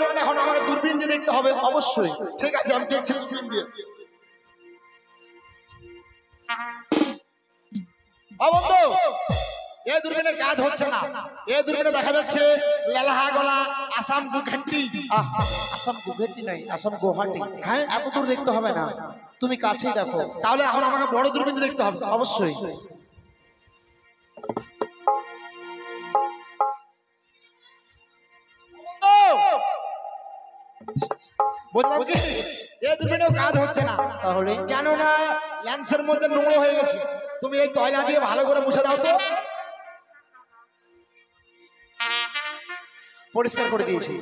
জন্য এখন আমাকে দূরবীন দিয়ে দেখতে হবে অবশ্যই। ঠিক আছে আমি দেখছি দূরবীন দিয়ে। এ দূরবীনে কাজ হচ্ছে না। এ দূরবীনে দেখা যাচ্ছে লেলাহা গলা আসাম গুঘাটি আসাম নাই হ্যাঁ এত দূর দেখতে হবে না। তুমি কাছেই দেখো। তাহলে এখন আমাকে বড় দূরবীন দেখতে হবে। অবশ্যই। বললাম কি এ দূরবীনেও কাজ হচ্ছে না। তাহলে? কেননা ল্যান্সের মধ্যে নোংরা হয়ে গেছে। তুমি এই তয়লা দিয়ে ভালো করে মুছে দাও তো। পরিষ্কার করে দিয়েছি।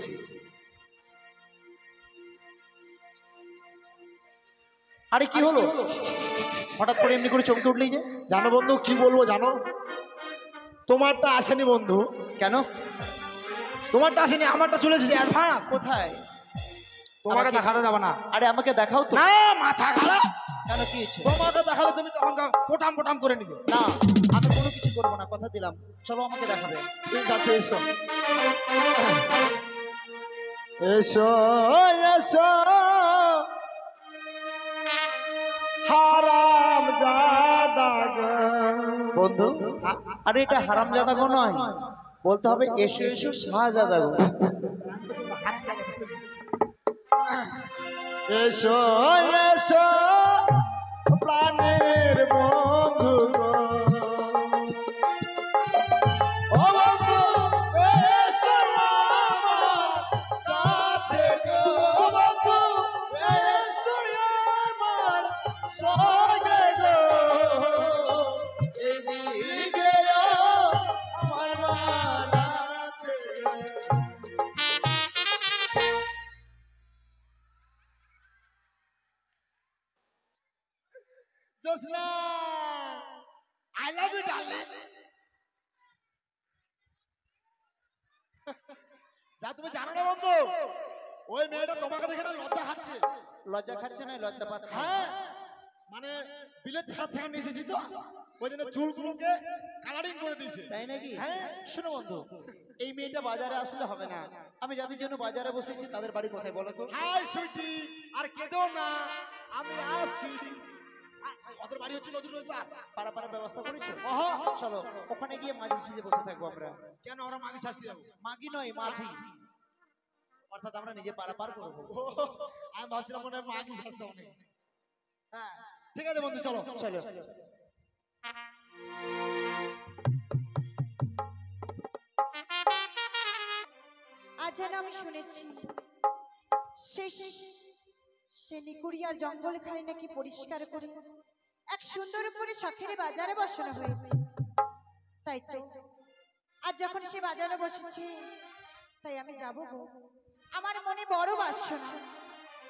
আরে কি হলো? হঠাৎ করে এমনি করে চমকে উঠলি যে? জানো বন্ধু কি বলব জানো? তোমারটা আসেনি বন্ধু। কেন? তোমারটা আসেনি আমারটা চলে এসেছে। অ্যাডভান্স। কোথায়? তোমাকে দেখানো যাবে না। আরে আমাকে দেখাও তো। না মাথা খারাপ। কেন কি? তোমাকে দেখালে তুমি তখন পোটাম পোটাম করে নিবে। না আমি কোনো কিছু করব না কথা দিলাম। চলো আমাকে দেখাবে। ঠিক আছে এসো। এসো এসো। হারাম জাদা বন্ধু আরে এটা হারামজাদা গো নয়। বলতে হবে এসো এসো শাহজাদা গো। এসো এসো প্রাণের বন্ধু আসলে হবে না। আমি যাদের জন্য বাজারে বসেছি তাদের বাড়ি কোথায় বলো তো। হাই সুইটি আর কেঁদেও না আমি আসছি ওদের বাড়ি হচ্ছে নদীর ওই পার পাড়া পাড়া ব্যবস্থা করেছ? চলো ওখানে গিয়ে মাঝে সিজে বসে থাকব আমরা। কেন আমরা শাস্তি যাব? মাগি নয় মাঝি। অর্থাৎ আমরা নিজে পাড়া পার করব। আমি ভাবছিলাম মনে হয় মাগি শাস্তি অনেক হ্যাঁ। ঠিক আছে বন্ধু চলো। চলো। যেন আমি শুনেছি। শেষ সে নিকুড়িয়ার জঙ্গল খালি নাকি পরিষ্কার করে এক সুন্দর করে শখের বাজারে বসানো হয়েছে। তাই তো। আজ যখন সে বাজারে বসেছে, তাই আমি যাব গো। আমার মনে বড় বাসনা,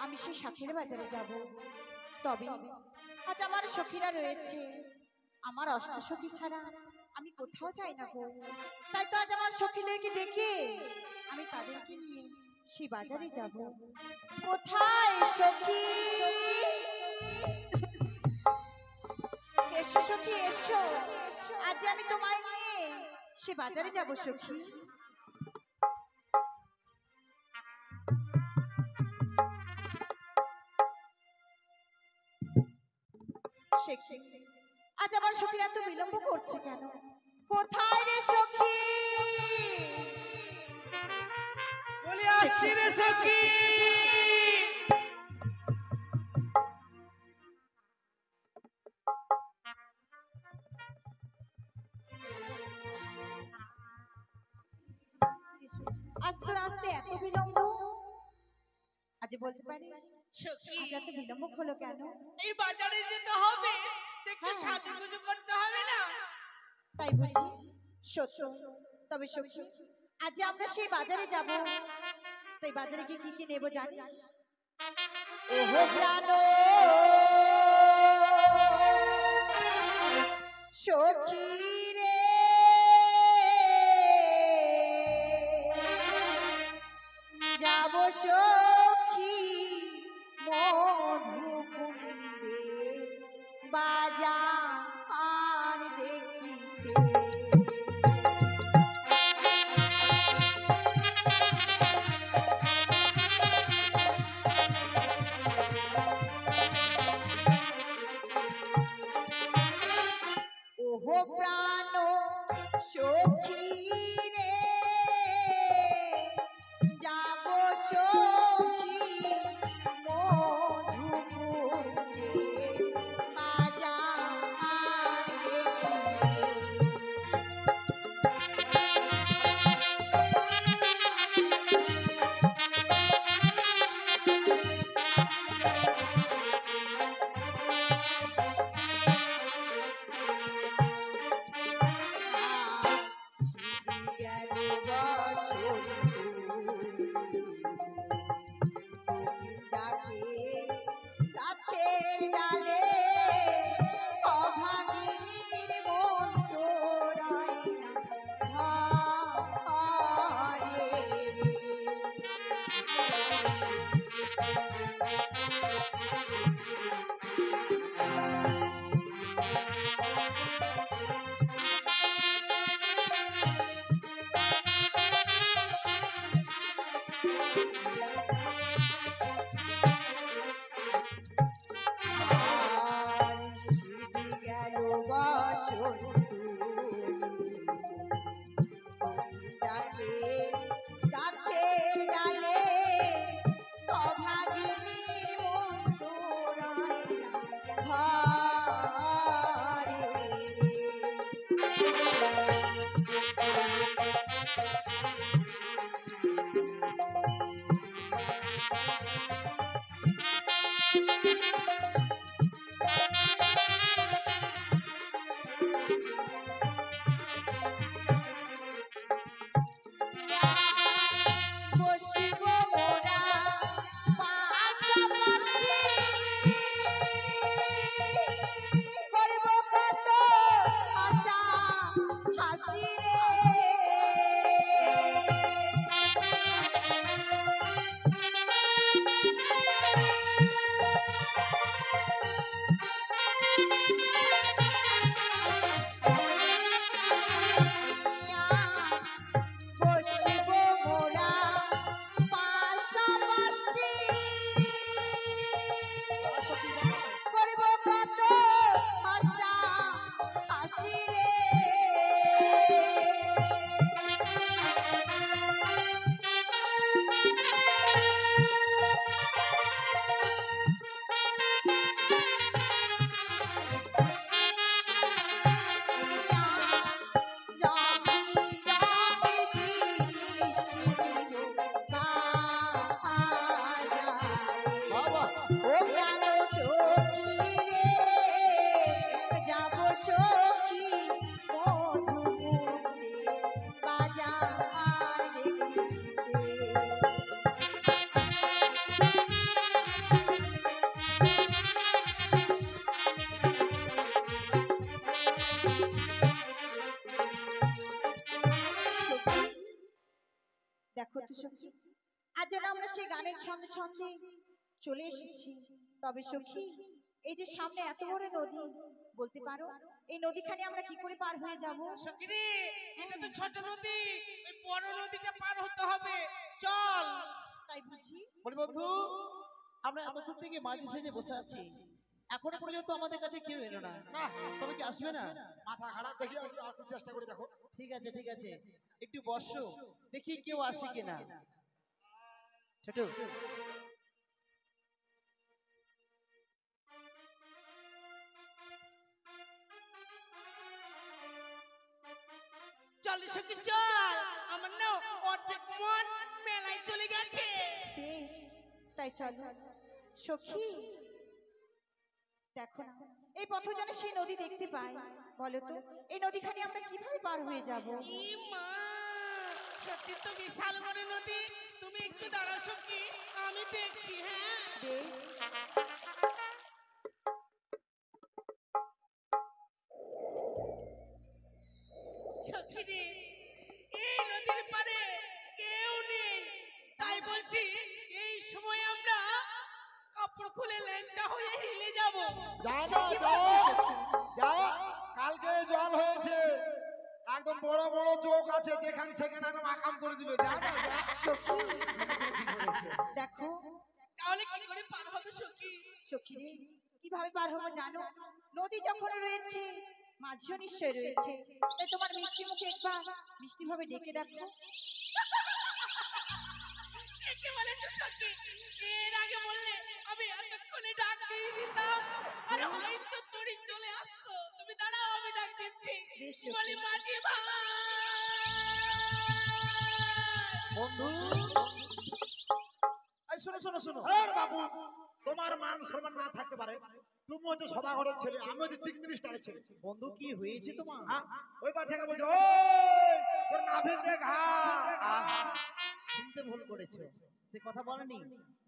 আমি সেই শখের বাজারে যাব। তবে আজ আমার সখীরা রয়েছে। আমার অষ্টসখী ছাড়া আমি কোথাও যাই না গো। তাই তো আজ আমার সখীদেরকে ডেকে আমি তাদেরকে নিয়ে সেই বাজারে যাব। কোথায় সখী? এসো সখী, এসো। আজ আমি তোমায় নিয়ে সে বাজারে যাব সখী, আজ আমার সখী এত বিলম্ব করছে কেন? কোথায় রে সখী? বলি আসছি রে সখী। আজ তোর এত বিলম্ব? আজ বলতে পারিস সখী এত বিলম্ব হলো কেন? এই বাজারে যেতে হবে একটু হ্যাঁ। সাজুগুজু করতে হবে না। তাই বুঝি সত্য। তবে সখী আজ আমরা সেই বাজারে যাব। তাই বাজারে গিয়ে কি কি নেব জানিস? ওহো প্রাণো! সখী রে! যাব সখী তবে সখী এই যে সামনে এত বড় নদী বলতে পারো এই নদীখানে আমরা কি করে পার হয়ে যাব? সকিরে এটা তো ছোট নদী ওই বড় নদীটা পার হতে হবে। চল। তাই বুঝি? বলি বন্ধু আমরা এতক্ষণ থেকে মাঝি সেজে বসে আছি। এখনও পর্যন্ত আমাদের কাছে কেউ এলো না। না তবে কি আসবে না? মাথা খারাপ দেখি একটু একটু চেষ্টা করে দেখো। ঠিক আছে ঠিক আছে। একটু বসো। দেখি কেউ আসে কিনা। ছোট। চল সখী চল। আমার না অর্ধেক মন মেলায় চলে গেছে। বেশ তাই চলো। সখী দেখো না এই পথ যেন সেই নদী দেখতে পাই। বলো তো এই নদীখানে আমরা কীভাবে পার হয়ে যাব? মা সত্যি তো বিশাল বড় নদী। তুমি একটু দাঁড়াও সখী আমি দেখছি হ্যাঁ? বেশ। হবে সখী সখী রে কীভাবে পার হব জানো? নদী যখন রয়েছে মাঝিও নিশ্চয় রয়েছে। তাই তোমার মিষ্টি মুখে একবার মিষ্টি ভাবে ডেকে দেখো। ঠিকই বলেছ সখী। এর আগে বললে আমি এতক্ষণে ডাক দিয়ে দিতাম। আর হয়তো তোরই চলে আসতো। তুমি দাঁড়াও আমি ডাক দিচ্ছি। বলি মাঝি ভাই? বন্ধু। শোনো শোনো শোনো। বাবু। তোমার মান সম্মান না থাকতে পারে তুমি হচ্ছে সদাগরের ছেলে আমি হচ্ছে চিফ মিনিস্টারের ছেলে। বন্ধু কি হয়েছে তোমার? হ্যাঁ ওই বার থেকে বলছো ওই তোর নাভিতে ঘা। শুনতে ভুল করেছ। সে কথা বলেনি?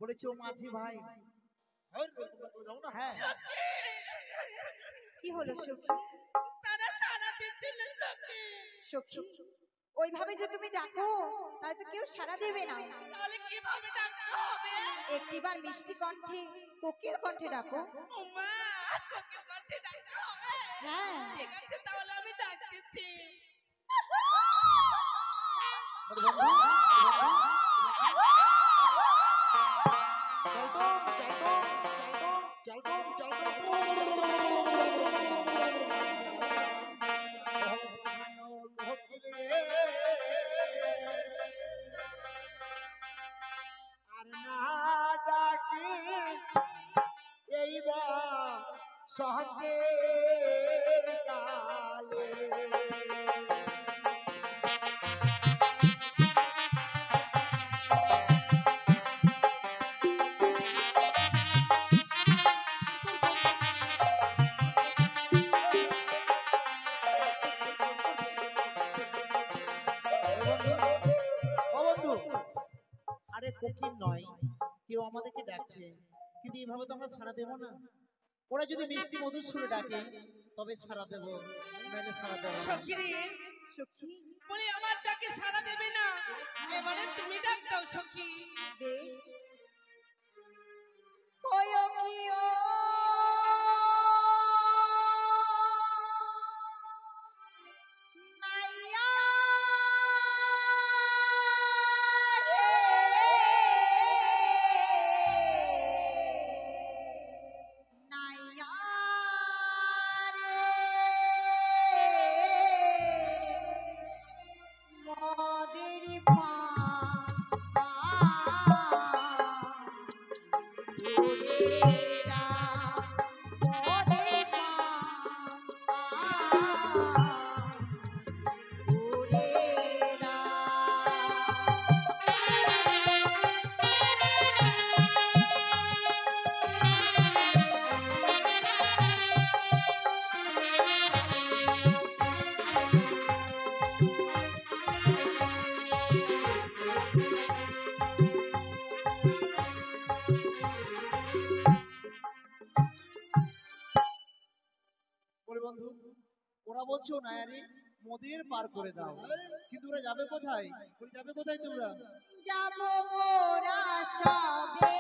বলেছ মাঝি ভাই। যাও না। হ্যাঁ। কি হলো সখী? তারা সারা দিচ্ছে না সখী। সখী ওইভাবে যে তুমি ডাকো তাহলে তো কেউ সাড়া দেবে না। তাহলে হবে? একটিবার মিষ্টি কণ্ঠে কোকিল কণ্ঠে ডাকো। হ্যাঁ। ঠিক আছে তাহলে আমি چاہتے মধুর সুরে ডাকে তবে সারা দেবো মেনে সারা দেব সখী রে সখী? বলে আমার ডাকে সারা দেবে না। এবারে তুমি ডাক দাও সখী। মোদের পার করে দাও। কিন্তু ওরা যাবে কোথায়? যাবে কোথায় তোমরা? যাব মোরা সবে।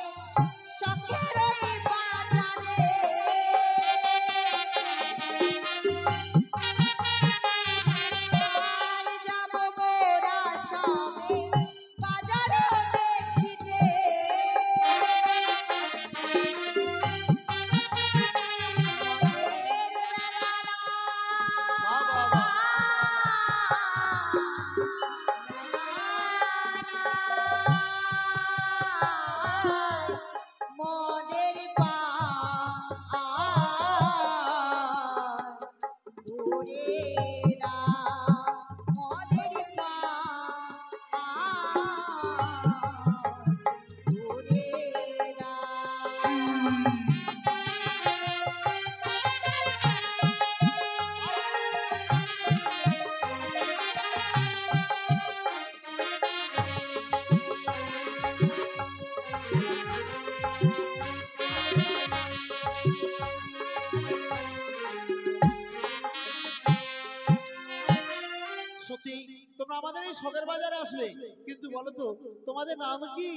আসবে কিন্তু বলো তো তোমাদের নাম কি?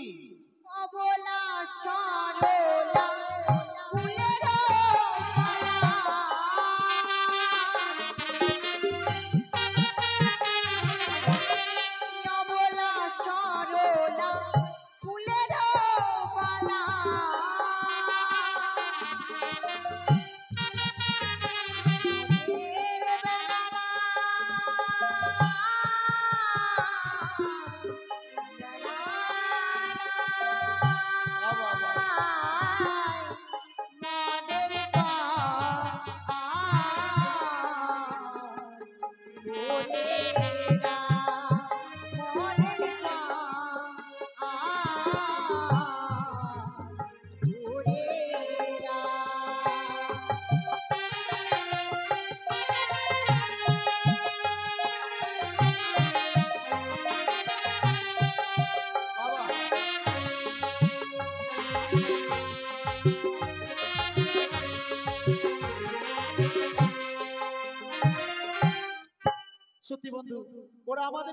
অবলা সরলা।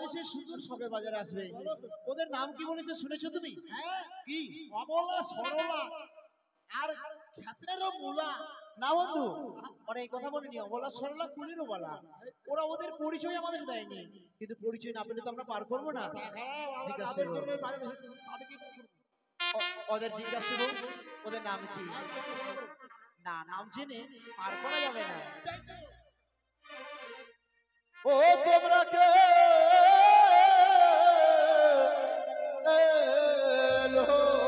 এসে সুন্দর শখের বাজারে আসবে। ওদের নাম কি বলেছে শুনেছো তুমি? হ্যাঁ। কি? অবলা সরলা। আর ক্ষেত্রেরও মূলা। না বন্ধু ওরা এই কথা বলিনি অবলা সরলা কুলিরও বলা। ওরা ওদের পরিচয় আমাদের দেয়নি। কিন্তু পরিচয় না পেলে তো আমরা পার করব না। জিজ্ঞাসা বসে তাদেরকে ও- ওদের জিজ্ঞাসা ওদের নাম কি? না নাম জেনে পার করা যাবে না। ও তোমরা কে? এলো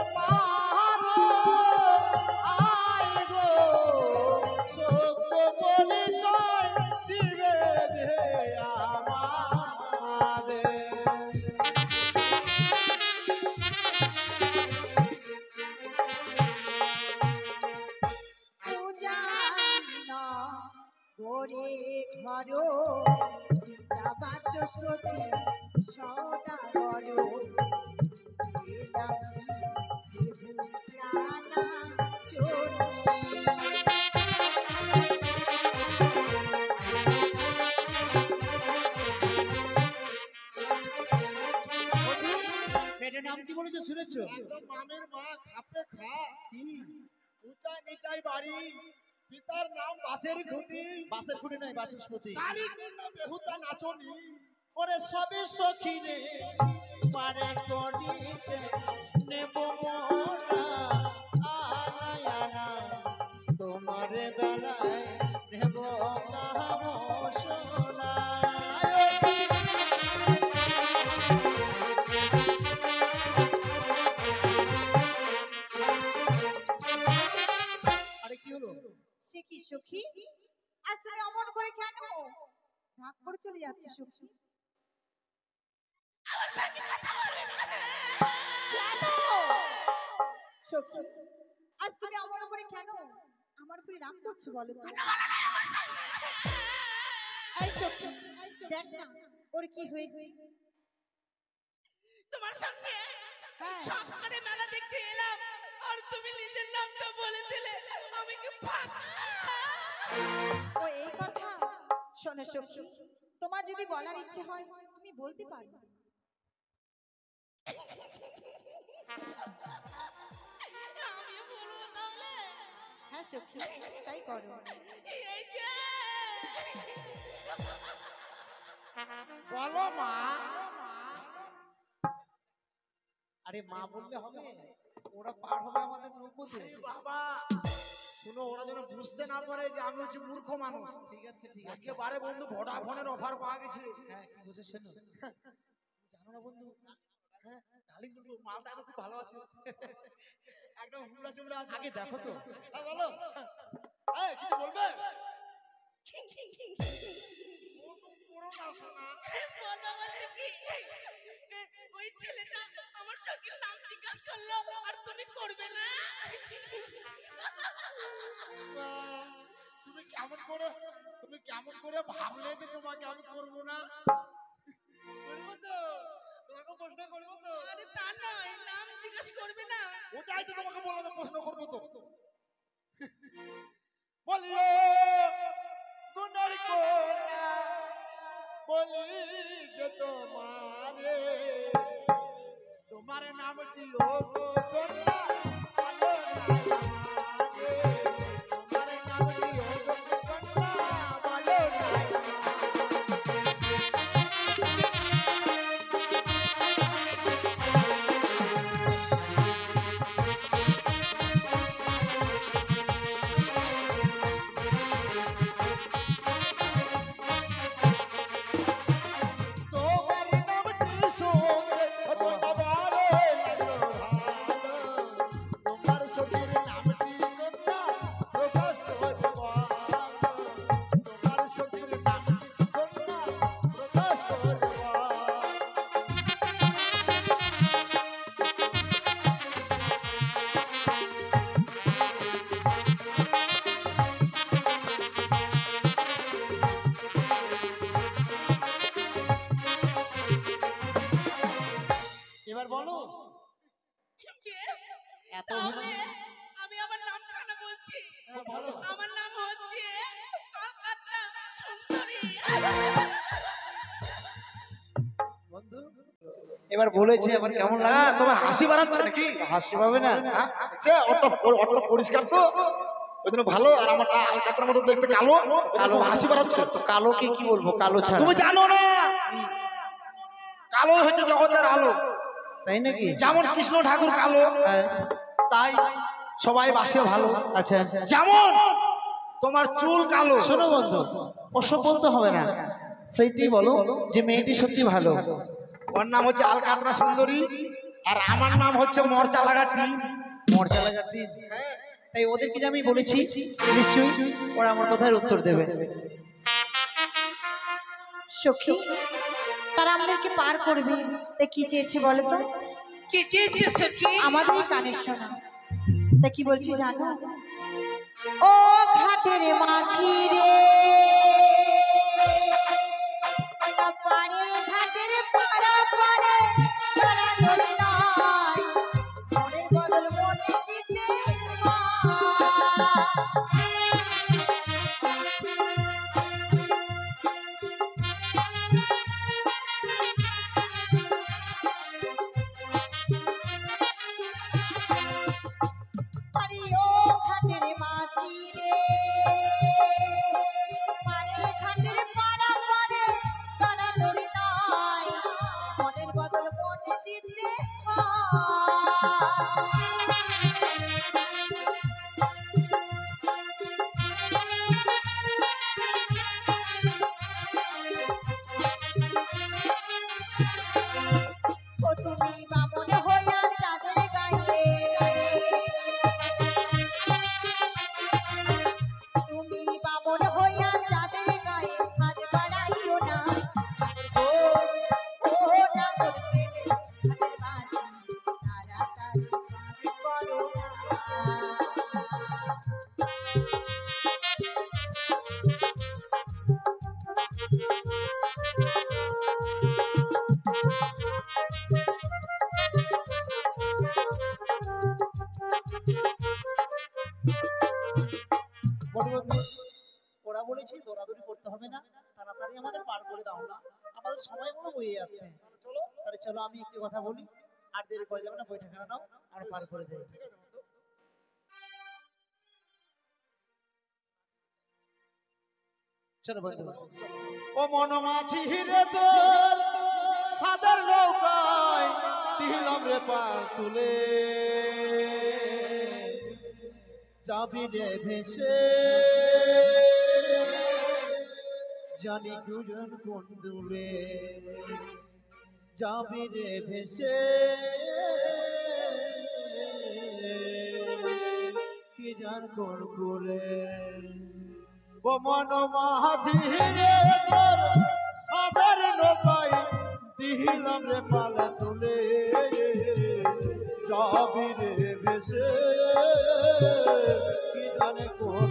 করে ঘর পিতা বাচস্পতি চলি মেয়েটার নাম কি বলেছে শুনেছো? একদম মামের মা খাপে খা। উঁচাই নিচাই বাড়ি। পিতার নাম বাসের খুঁটি। বাসের খুঁড়ি নয় স্মৃতি। তারি কন্যা বেহুতা নাচনি। করে সবে সখিনে পারে করিতে নেব মোরা। আনা আনা তোমার বেলায় নেব সখী? আজ তুমি অমন করে কেন? রাগ করে চলে যাচ্ছে সখী। আজ তুমি অমন করে কেন? আমার উপরে রাগ করছ বলো তো। এই সখী, দেখ না ওর কি হয়েছে? তোমার সঙ্গে হ্যাঁ। সকালে মেলা দেখতে এলাম আর তুমি নিজের নামটা বলে দিলে আমি কি এই কথা? শোনো সখী তোমার যদি বলার ইচ্ছে হয় তুমি বলতে পারো। আমি বলব তাহলে? হ্যাঁ সখী তাই করো। বলো মা। আরে মা বললে হবে। ওরা পার হবে আমাদের নৌকোতে বাবা। শুনো ওরা যেন বুঝতে না পারে যে আমি হচ্ছে মূর্খ মানুষ। ঠিক আছে ঠিক আছে। একেবারে বন্ধু ভোডাফোনের অফার পাওয়া গেছে। হ্যাঁ কি বুঝেছেন জানো না বন্ধু হ্যাঁ ডালিম মালটা তো খুব ভালো আছে। একদম হুমড়া চুমড়া আছে। আগে দেখো তো। হ্যাঁ বলো। এই কিছু বলবে? পুরো না। শোনা বলব বলতে কি ওই ছেলেটা আমার সঙ্গে নাম জিজ্ঞাসা করল আর তুমি করবে না? তুমি কেমন করে তুমি কেমন করে ভাবলে যে তোমাকে আমি করব না? করব তো তোমাকে প্রশ্ন করব তো। আরে তা নয় নাম জিজ্ঞাসা করবে না। ওটাই তো তোমাকে বললাম প্রশ্ন করব তো। বলিও গুনার কোনা বলি যে তোমারে তোমার নামটি ও এবার বলেছে আবার কেমন লাগে তোমার হাসি বাড়াচ্ছে নাকি? হাসি পাবে না? হ্যাঁ? সে পরিষ্কার তো ওই জন্য ভালো আর আমারটা আলকাতার মতো দেখতে কালো। কালো হাসি বাড়াচ্ছে। কালোকে কি বলব? কালো ছাড়া। তুমি জানো না! কালো হচ্ছে জগতের আলো। তাই নাকি? যেমন কৃষ্ণ ঠাকুর কালো হ্যাঁ, তাই সবাই বাসে ভালো। আচ্ছা। যেমন তোমার চুল কালো। শোনো বন্ধু ওসব বলতে হবে না। সেইটি বলো যে মেয়েটি সত্যি ভালো। ওর নাম হচ্ছে আলকাতরা সুন্দরী আর আমার নাম হচ্ছে মরচা লাগাটি মর্চা লাগাটি তাই ওদেরকে যে আমি বলেছি নিশ্চয়ই ওরা আমার কথার উত্তর দেবে। সখী তারা আমাদেরকে পার করবে। তা কি চেয়েছে বলো তো? কি চেয়েছে সখী? আমাদের কানের শোনা তা কি বলছি জানো? ও ঘাটের মাঝি রে। বলি আর দেরি করে যাবে না বৈঠকখানা নাও আর পার করে দেয় চলো বন্ধু। ও মন মাছি হিরে তোর সাদের নৌকায় দিলাম রে পা তুলে। যাবি রে ভেসে। জানি কুজন কোন দূরে। যাবি রে ভেসে। কি জান করে ও মন মাঝি হিরে তোর সাদের নৌকায় দিলাম রে পালে তুলে। যাবি রে ভেসে কি জানে কোন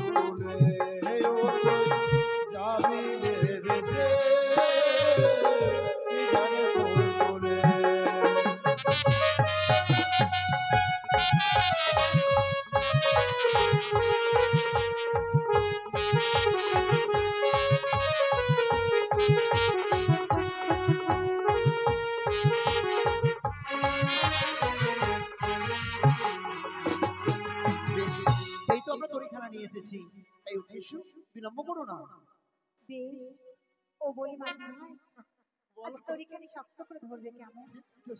ধরবে কেমন?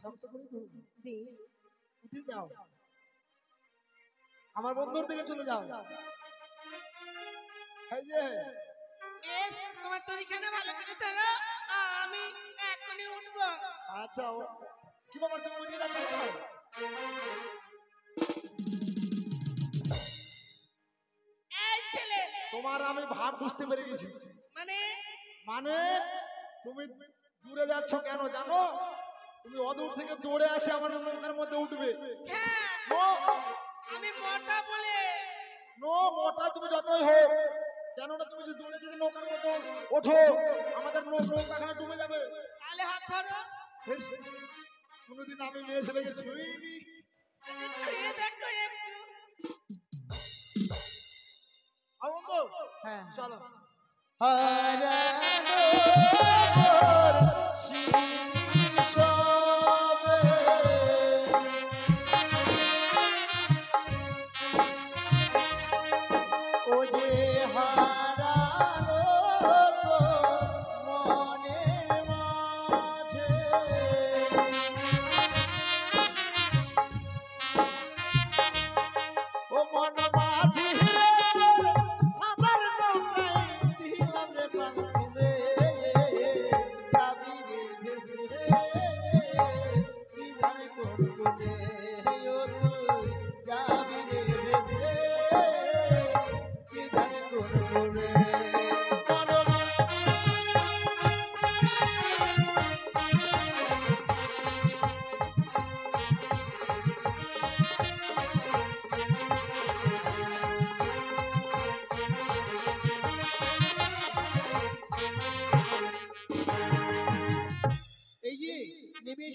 শক্ত করে বেশ। উঠে যাও। আমার বন্ধুর দিকে চলে যাও। এই যে। বেশ তোমার তরিখানা ভালো করে ধরো? আমি এখনই উঠবো। আচ্ছা কি ব্যাপার তুমি ওইদিকে যাচ্ছ কোথায়? তোমার আমি ভাব বুঝতে পেরে গেছি। মানে? মানে তুমি দূরে যাচ্ছ কেন জানো? তুমি অদূর থেকে দৌড়ে আসে আমার নৌকার মধ্যে উঠবে। হ্যাঁ আমি মোটা বলে। নো মোটা তুমি যতই হোক। কেননা তুমি যদি দৌড়ে যদি নৌকার মধ্যে ওঠো আমাদের নৌকাখানা ডুবে যাবে। তাহলে হাত ধরো। কোনোদিন আমি মেয়ে ছেলেকে ছুঁইনি ছুঁয়ে দেখো একটু হ্যাঁ।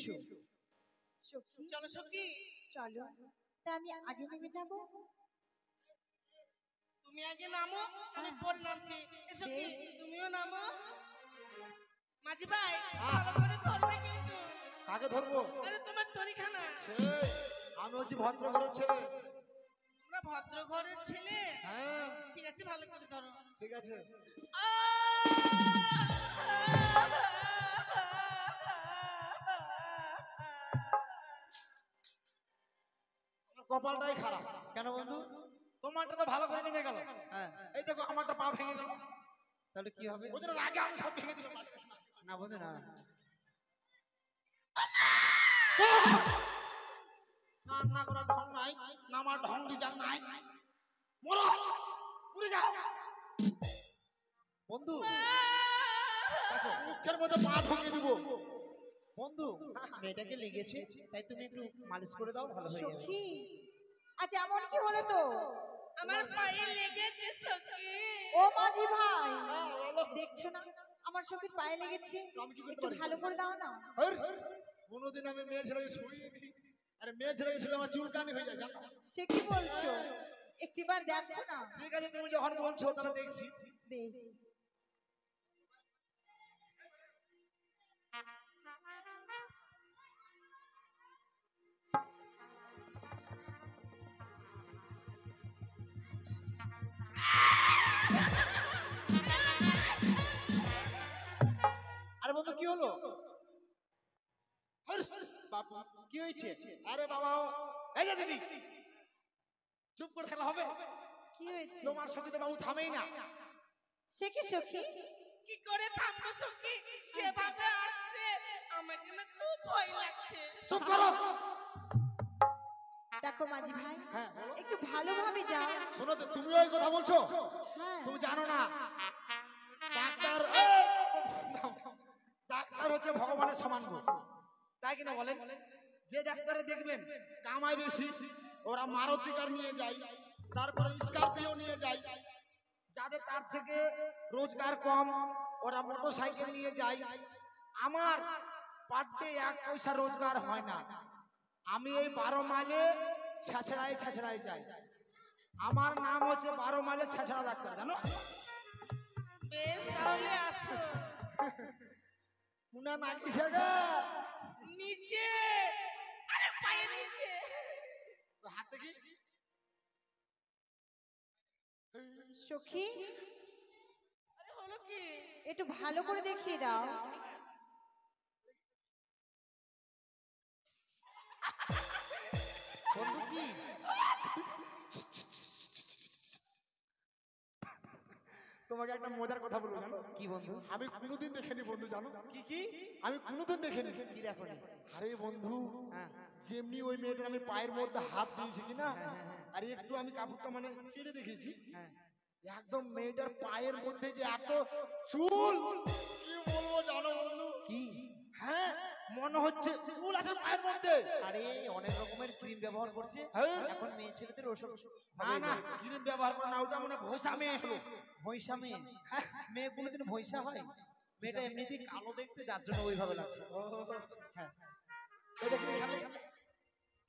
সখী চলো সখী। চলো। তা আমি আগে নেমে যাব? তুমি আগে নামো আমি পরে নামছি। এসো কি তুমিও নামো। মাঝি ভাই ভালো করে ধরবে কিন্তু। কাকে ধরবো? আরে তোমার তরিখানা ছেলে আমি হচ্ছি ভদ্র ঘরের ছেলে। তোমরা ভদ্র ঘরের ছেলে? হ্যাঁ। ঠিক আছে ভালো করে ধরো। ঠিক আছে। আমার কপালটাই খারাপ। কেন বন্ধু? তোমারটা তো ভালো করে নেমে গেল। হ্যাঁ। এই দেখো আমারটা পা ভেঙে গেল। তাহলে কি হবে? ওদের আগে আমি সব ভেঙে দিলাম। না বন্ধু না। রান্না করার ঢং নাই নামার ঢং বিচার নাই। মরো। উড়ে যাও। বন্ধু। মুখের মধ্যে পা ঢুকিয়ে দিব। বন্ধু মেয়েটাকে লেগেছে তাই তুমি একটু মালিশ করে দাও ভালো হয়ে যাবে। সখী আজ এমন কি হলো তো? আমার পায়ে লেগেছে সখী। ও মাঝি ভাই হ্যাঁ। দেখছ না? আমার সখীর পায়ে লেগেছে। আমি কি করতে একটু ভালো করে দাও না। হের, কোনোদিন আমি মেয়ে ছেলেকে শুইনি। আরে মেয়ে ছেলেকে শুলে আমার চুলকানি হয়ে যায় জানো? সে কি বলছো? একটিবার দেখো না। ঠিক আছে তুমি যখন বলছো তাহলে দেখছি। বেশ। কি হলো বাপু কি হয়েছে? আরে বাবা এই যে দিদি চুপ করে খেলা হবে? কি হয়েছে? তোমার সঙ্গে তো বাবু থামেই না। সে কি সখী? কি করে থামবো সখী? যেভাবে আসছে আমাকে না খুব ভয় লাগছে। চুপ করো। দেখো মাঝি ভাই হ্যাঁ একটু ভালোভাবে যাও। শোনো তো, তুমিও এই কথা বলছো? হ্যাঁ। তুমি জানো না ডাক্তার। ডাক্তার হচ্ছে ভগবানের সমান তাই কিনা বলেন? যে ডাক্তারে দেখবেন কামাই বেশি ওরা মারতিকার নিয়ে যায় তারপরে স্করপিও নিয়ে যায় যাদের তার থেকে রোজগার কম ওরা মোটর সাইকেল নিয়ে যায়। আমার পার ডে এক পয়সা রোজগার হয় না। আমি এই বারো মাইলে ছেঁচড়ায় ছেঁচড়ায় যাই। আমার নাম হচ্ছে বারো মাইলে ছেঁচড়া ডাক্তার জানো? বেশ তাহলে আসো। মুনা নাকি শেখা? নিচে। আরে পায়ের নিচে। হাতে কি? সখী? আরে হলো কি? একটু ভালো করে দেখিয়ে দাও। তোমাকে একটা মজার কথা বলব জানো? কি বন্ধু? আমি কোনোদিন দেখিনি বন্ধু জানো? কি কি? আমি কোনোদিন দেখিনি। কি দেখো আরে বন্ধু হ্যাঁ। যেমনি ওই মেয়েটার আমি পায়ের মধ্যে হাত দিয়েছি কিনা হ্যাঁ, হ্যাঁ। আর একটু আমি কাপড়টা মানে ছেড়ে দেখেছি। হ্যাঁ। একদম মেয়েটার পায়ের মধ্যে যে এত চুল কি বলব জানো বন্ধু? কি? হ্যাঁ? মনে হচ্ছে চুল আছে পায়ের মধ্যে। আরে অনেক রকমের ক্রিম ব্যবহার করছে। হ্যাঁ। এখন মেয়ে ছেলেদের ওসব না না ক্রিম ব্যবহার করে না ওটা মানে ভয়সা মেয়ে হলো ভৈসা মেয়ে মেয়ে কোনোদিন ভৈসা হয়? মেয়েটা এমনিতেই কালো দেখতে যার জন্য ওইভাবে লাগছে। হ্যাঁ।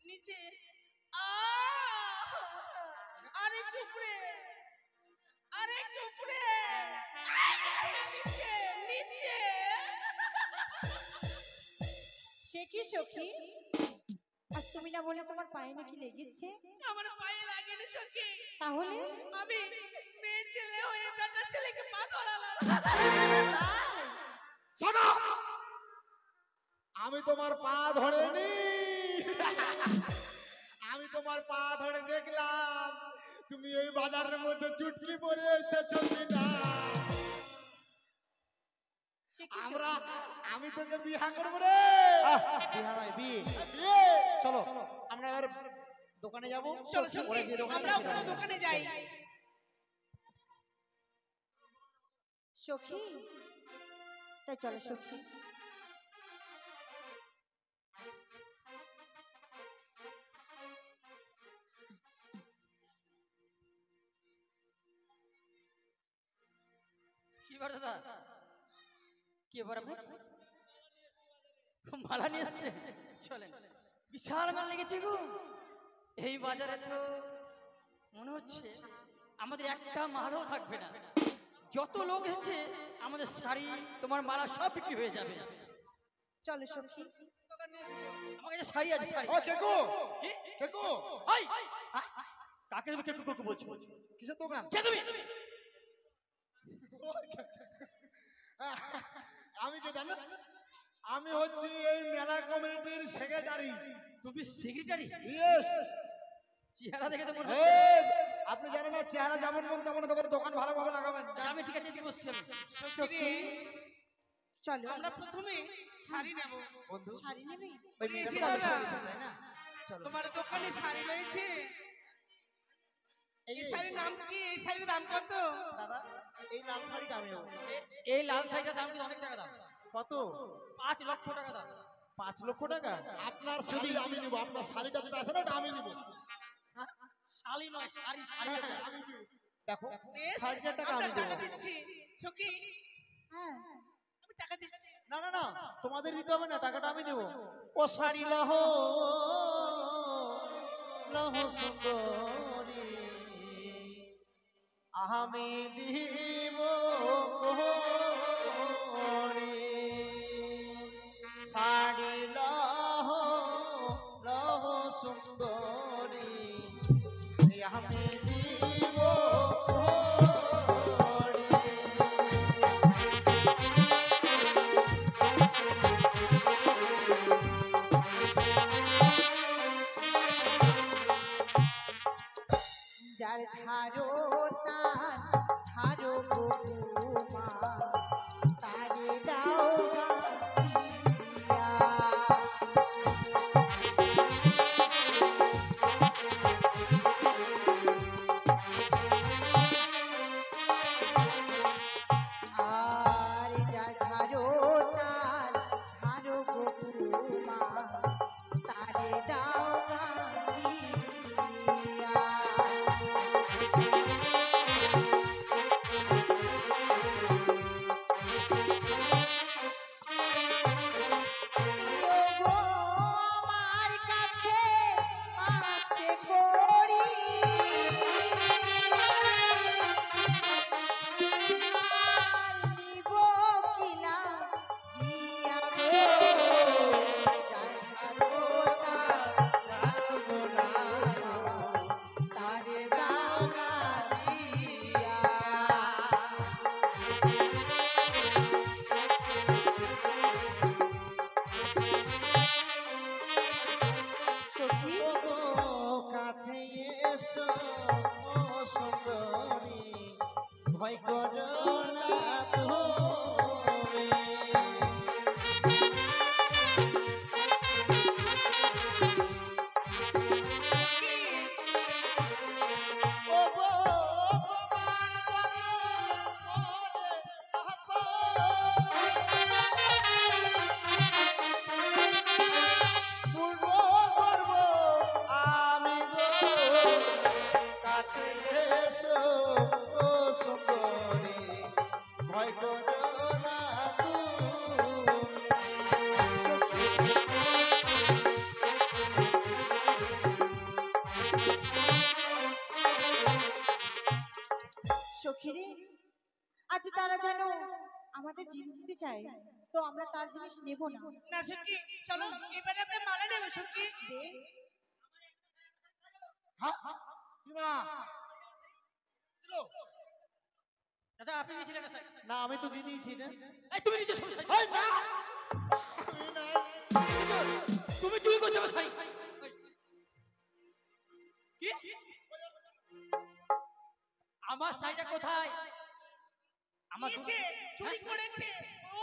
নিচে। আরে উপরে আরে উপরে নিচে। নিচে। সে কি সখী? আর তুমি না বলে তোমার পায়ে নাকি লেগেছে? আমার পায়ে লাগেনি সখী। তাহলে? আমি মেয়ে ছেলে হয়ে বেটা ছেলেকে পা ধরালাম। শোনো! আমি তোমার পা ধরেনি। আমি তোমার পা ধরে দেখলাম তুমি এই বাজারের মধ্যে চুটকি পরে এসেছ কি আমরা আমি তোকে বিয়া করব রে। আহ, বিয়ে হয় বিয়ে। চলো আমরা এবার দোকানে যাব। চলো দোকানে কোনো দোকানে যাই। সখী? তাই চলো সখী। কি দাদা? কি আপনার মালা নিয়ে এসছে। চলেন। বিশাল মাল লেগেছে গো। এই বাজারে তো মনে হচ্ছে আমাদের একটা মালও থাকবে না। যত লোক এসেছে আমাদের শাড়ি তোমার মালা সব বিক্রি হয়ে যাবে। চলো সখী আমার কাছে শাড়ি আছে শাড়ি। কেকু! কি? কাকে! তুমি কেকু কাকু বলছো কিসের দোকান? কে তুমি আমি কে জানো? আমি হচ্ছি এই মেলা কমিটির সেক্রেটারি তুমি সেক্রেটারি ইয়েস চেহারা দেখে তো মনে হচ্ছে। আপনি জানেন না চেহারা যেমন মন তেমন তোমার দোকান ভালোভাবে লাগাবেন। আমি ঠিক আছে সখী রে, চলো। আমরা প্রথমে শাড়ি নেব। বন্ধু। শাড়ি নেবে? এই দাদা। তাই না? চলো। তোমার দোকানে শাড়ি রয়েছে। এই এই শাড়ির নাম কি? এই শাড়ির দাম কত? দাদা। এই লাল শাড়িটা আমি এই লাল শাড়িটার দাম কিন্তু অনেক টাকা দাম? কত? পাঁচ লক্ষ টাকা দাম। পাঁচ লক্ষ টাকা? আপনার শাড়ি আমি নিব আপনার শাড়িটা যেটা আছে না এটা আমি নিব। শাড়ি নয় শাড়ি শাড়ি। আমি দেখো টাকা আমি টাকা দিচ্ছি। সখী হ্যাঁ। আমি টাকা দিচ্ছি। না না না তোমাদের দিতে হবে না টাকাটা আমি দেবো। ও শাড়ি লহ লহ সুন্দরী। আমি দিব সখীরে আজ তারা যেন আমাদের জিনিস দিতে চায় তো আমরা তার জিনিস নেব না না সখী চলো এবারে আমরা মালা নেব সখী হ্যাঁ? দাদা আপনি নিয়েছিলেন না শাড়ি না আমি তো দিয়ে দিয়েছি না এই তুমি নিজে সব এই না! তুমি চুরি করছ আমার শাড়ি কি? আমার শাড়িটা কোথায়? আমার চুরি হ্যাঁ? করেছে।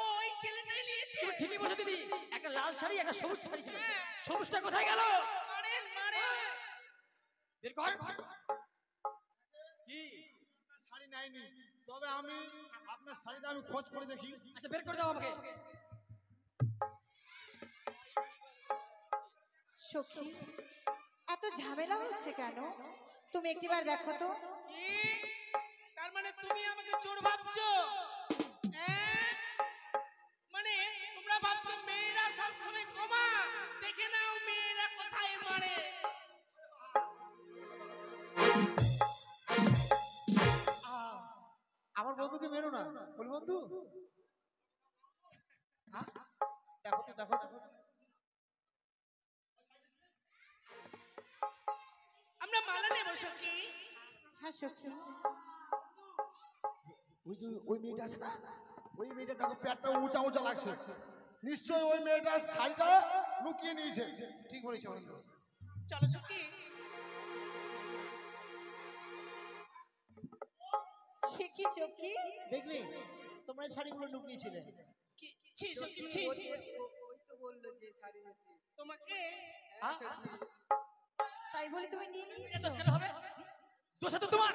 ওই ছেলেটাই নিয়েছে। তুমি ঠিকই বলছো দিদি একটা লাল শাড়ি একটা সবুজ শাড়ি ছিল। হ্যাঁ। সবুজটা কোথায় গেল? বের কর। কি? শাড়ি নাইনি তবে আমি আপনার শাড়িটা আমি খোঁজ করে দেখি। আচ্ছা বের করে দাও আমাকে। সখী এত ঝামেলা হচ্ছে কেন? তুমি একটিবার দেখো তো। তার মানে তুমি আমাকে চোর ভাবছ? হ্যাঁ? মানে তোমরা ভাবছ মেয়েরা সবসময় কমা? দেখে নাও মেয়েরা কোথায় মারে। আমার বন্ধুকে মেরো না। বল বন্ধু? দেখো তো দেখো আমরা মালা নেব সখী। হ্যাঁ সখী। ওই যে ওই মেয়েটা আছে না? ওই মেয়েটা দেখো পেটটা উঁচা উঁচা লাগছে। নিশ্চয়ই ওই মেয়েটার শাড়িটা লুকিয়ে নিয়েছে। ঠিক বলেছ বন্ধু। চলো সখী। তোমরা শাড়িগুলো লুকিয়েছিলে? ছি সখী ছি তোমাকে? তাই বলে তুমি নিয়ে নিয়েছো? দোষ হবে? দোষ তো তোমার।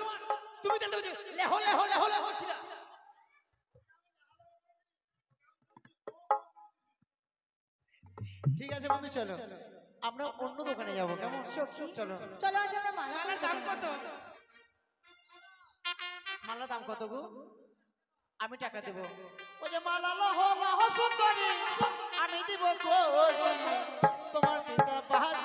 তুমি তো দেখো যে লেহো লেহো লেহো লেহো করছিলা। ঠিক আছে বন্ধু চলো। আমরা অন্য দোকানে যাব কেমন? সখী? চলো। চলো আজ আমরা মালার দাম কত? মালার দাম কত গো? আমি টাকা দেবো। ও যে মালা হলা সুন্দরী আমি দিব তোমার পিতা বাহাজ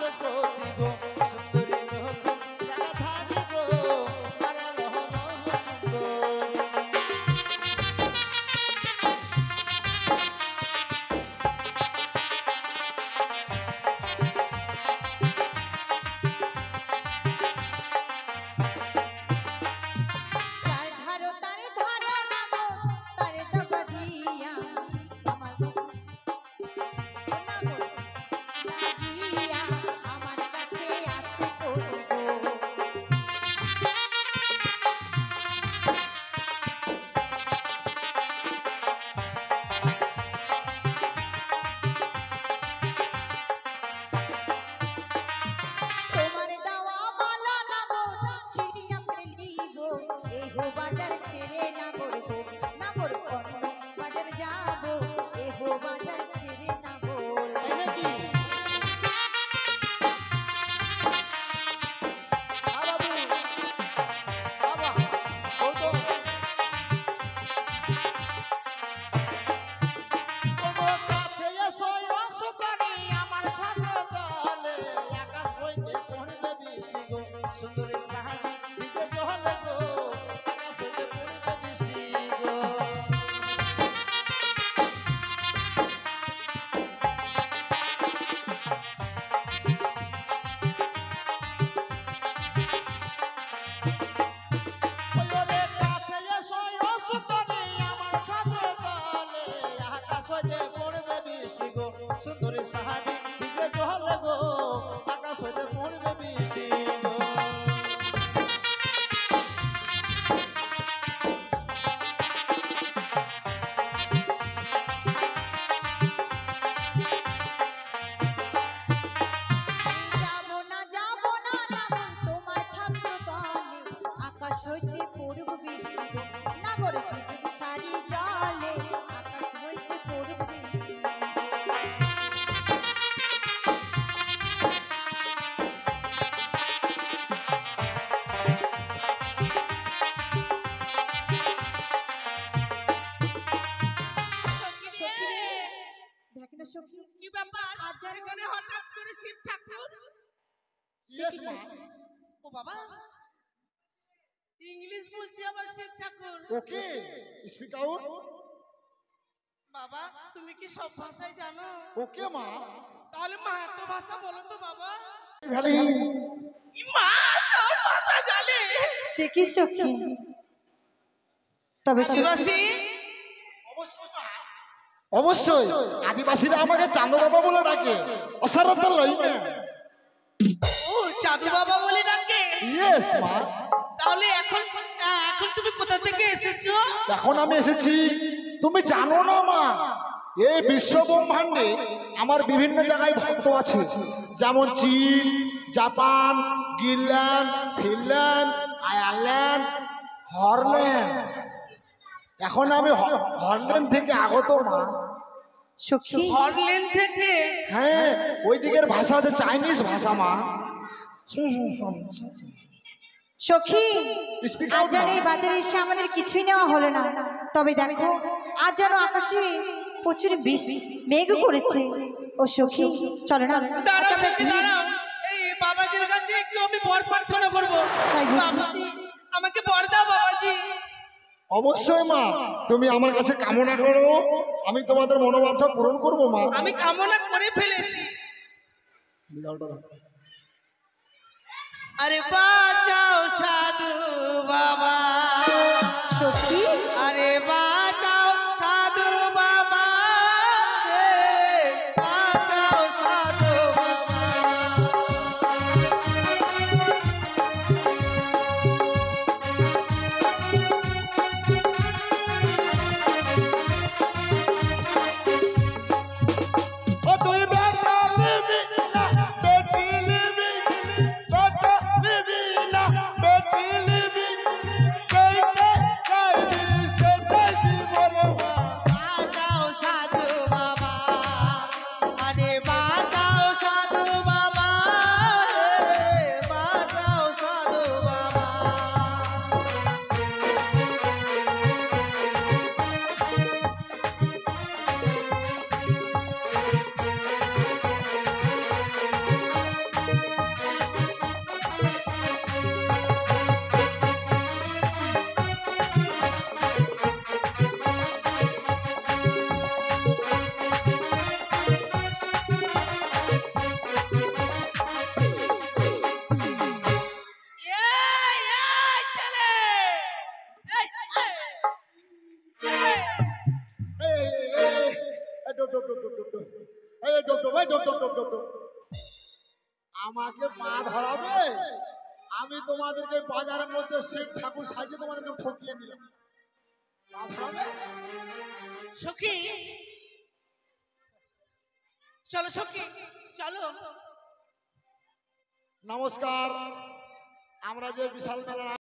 আউট বাবা তুমি কি সব ভাষাই জানো? ওকে মা। তাহলে মাহাতো ভাষা বলো তো বাবা। ভ্যালি। মা সব ভাষা জানে। সে কি সখী? তবে আদিবাসী? অবশ্যই। আদিবাসীরা আমাকে চান্দ বাবা বলে ডাকে। অসারতা লই না ও চাঁদু বাবা বলে ডাকে? ইয়েস মা। তাহলে এখন এখন তুমি কোথা থেকে এসেছ? এখন আমি এসেছি তুমি জানো না মা এই বিশ্ব ব্রহ্মাণ্ডে আমার বিভিন্ন জায়গায় ভক্ত আছে যেমন চীন Japan Greenland Finland Ireland Holland. এখন আমি হরল্যান্ড থেকে আগত মা। সখী? হরলেন থেকে? হ্যাঁ ওই দিকের ভাষা হচ্ছে চাইনিজ ভাষা মা। সখী আজ যেন এই বাজারে এসে আমাদের কিছুই নেওয়া হলো না। তবে দেখো আজ যেন আকাশে প্রচুর বিষ মেঘ করেছে। ও সখী চলো না। এই বাবাজির কাছে একটু আমি বর প্রার্থনা করব। আমাকে বর দাও বাবাজি। অবশ্যই মা তুমি আমার কাছে কামনা করো। আমি তোমাদের মনোবাঞ্ছা পূরণ করব মা। আমি কামনা করে ফেলেছি। আরে বাঁচাও সাধু বাবা সখী। চলো সখী চলো। নমস্কার আমরা যে বিশাল মেলা